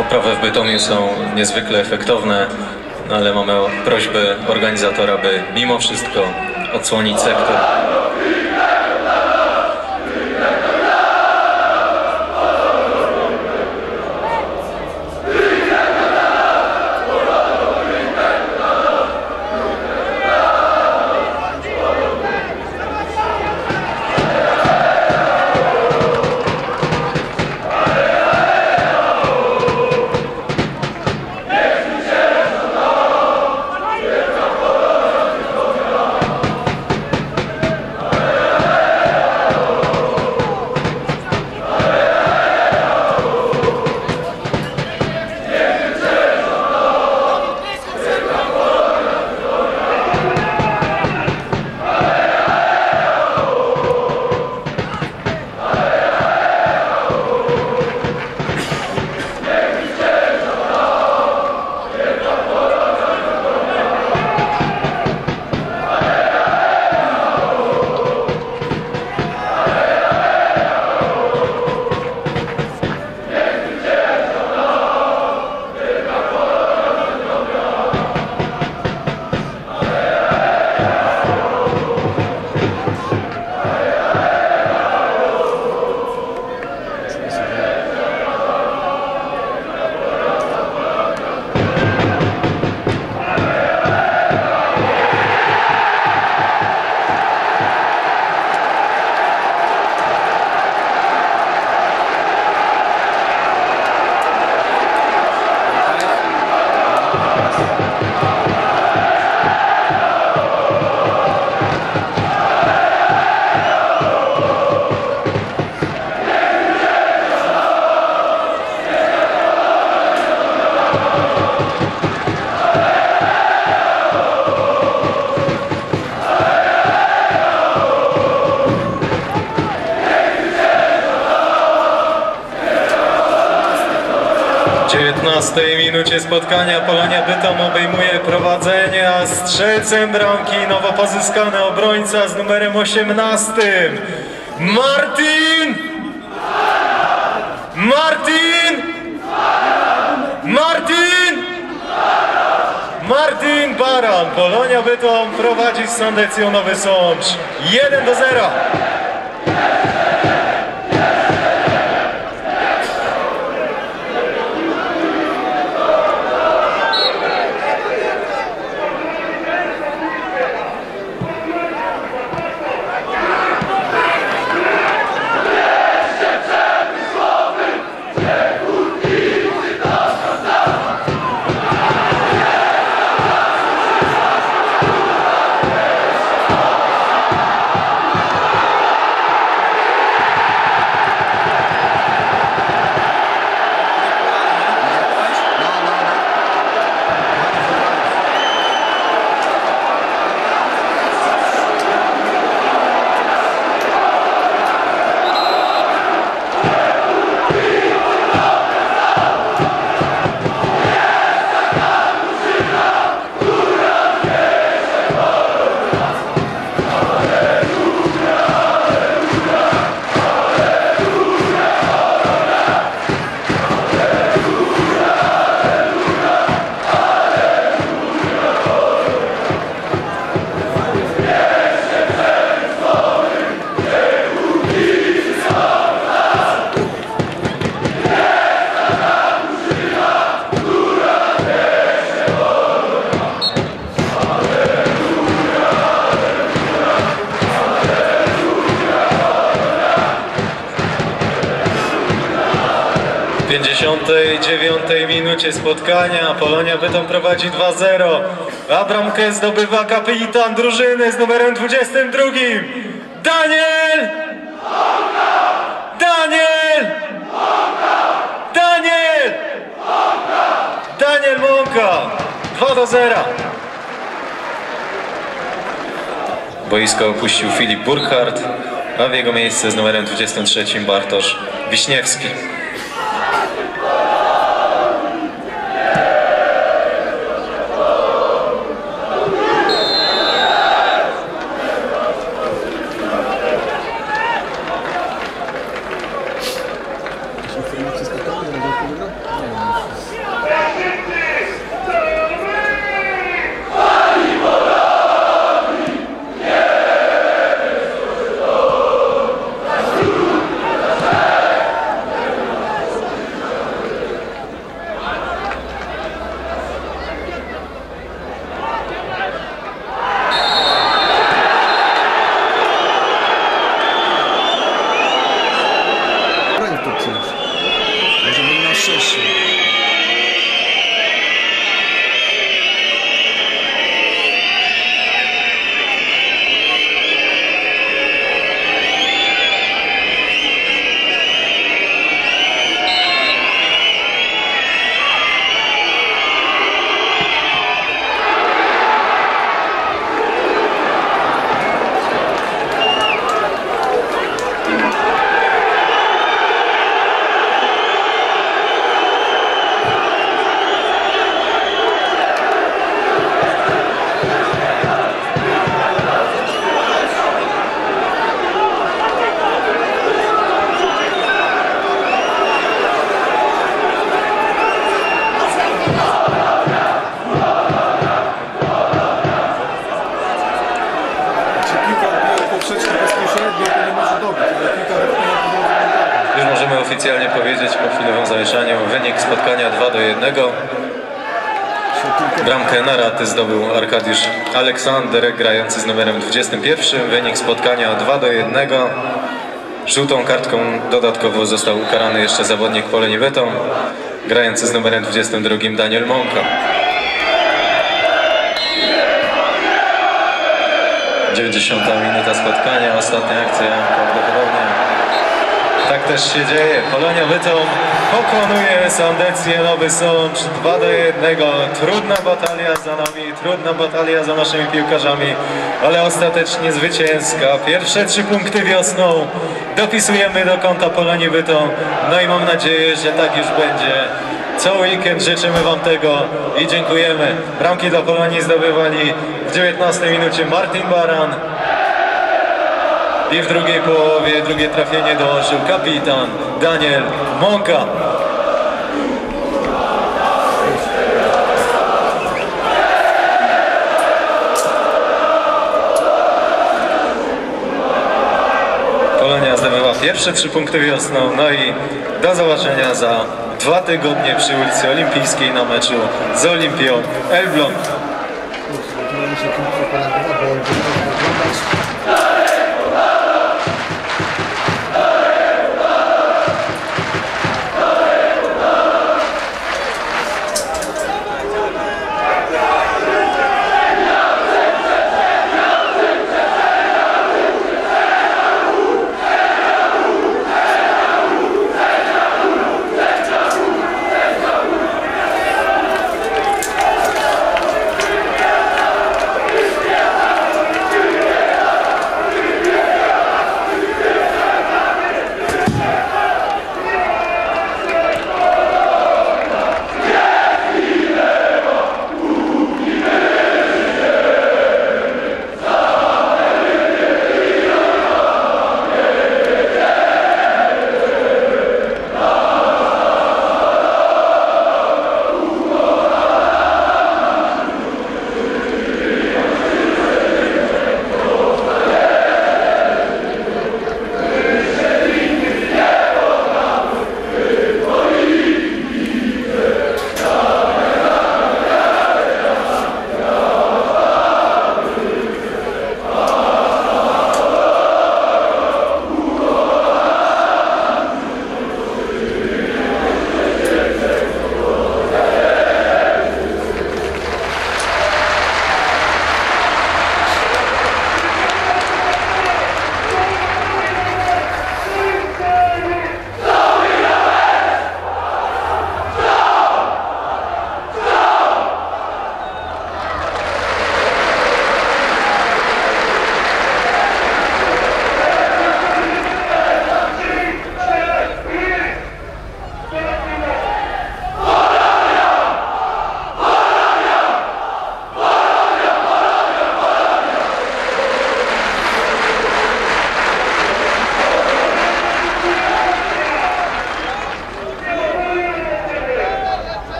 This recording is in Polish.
Oprawy w Bytomiu są niezwykle efektowne, no ale mamy prośbę organizatora, by mimo wszystko odsłonić sektor. W 19 minucie spotkania Polonia Bytom obejmuje prowadzenie, a strzelcem bramki nowo pozyskany obrońca z numerem 18 Martin! Martin! Martin! Martin Baran. Polonia Bytom prowadzi z Sandecją Nowy Sącz 1 do 0. 59 minucie spotkania Polonia Bytom prowadzi 2-0. A bramkę zdobywa kapitan drużyny z numerem 22. Daniel! Daniel! Daniel! Daniel Mąka! 2 do 0. Boisko opuścił Filip Burkhardt, a w jego miejsce z numerem 23 Bartosz Wiśniewski. oficjalnie powiedzieć po chwilowym zamieszaniu wynik spotkania 2 do 1. Bramkę na raty zdobył Arkadiusz Aleksander grający z numerem 21. Wynik spotkania 2 do 1. Żółtą kartką dodatkowo został ukarany jeszcze zawodnik Poleniwetą grający z numerem 22 Daniel Mąka. 90 minuta spotkania, ostatnia akcja prawdopodobnie. Tak też się dzieje. Polonia Bytom pokonuje Sandecję Nowy Sącz 2 do 1. Trudna batalia za nami, trudna batalia za naszymi piłkarzami, ale ostatecznie zwycięska. Pierwsze trzy punkty wiosną dopisujemy do konta Polonii Bytom. No i mam nadzieję, że tak już będzie. Co weekend życzymy Wam tego i dziękujemy. Bramki dla Polonii zdobywali w 19 minucie Martin Baran, i w drugiej połowie drugie trafienie dołożył kapitan Daniel Mąka. Polonia zdobywa pierwsze trzy punkty wiosną, no i do zobaczenia za dwa tygodnie przy ulicy Olimpijskiej na meczu z Olimpią Elbląg.